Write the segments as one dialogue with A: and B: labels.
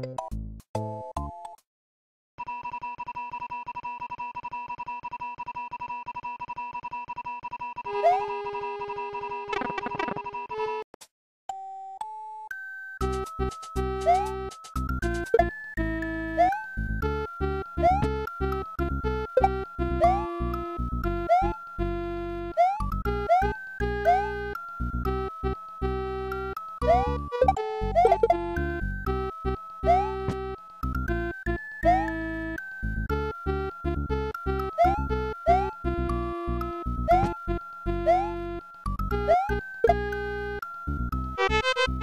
A: you Thank you.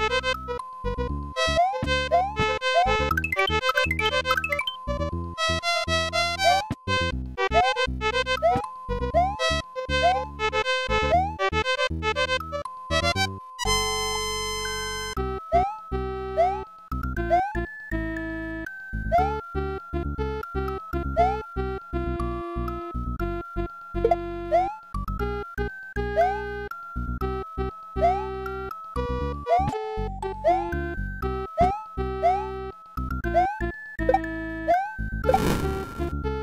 A: thank you.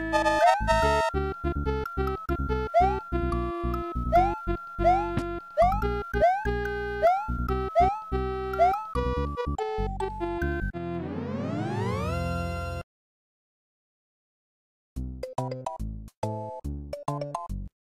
B: Bye.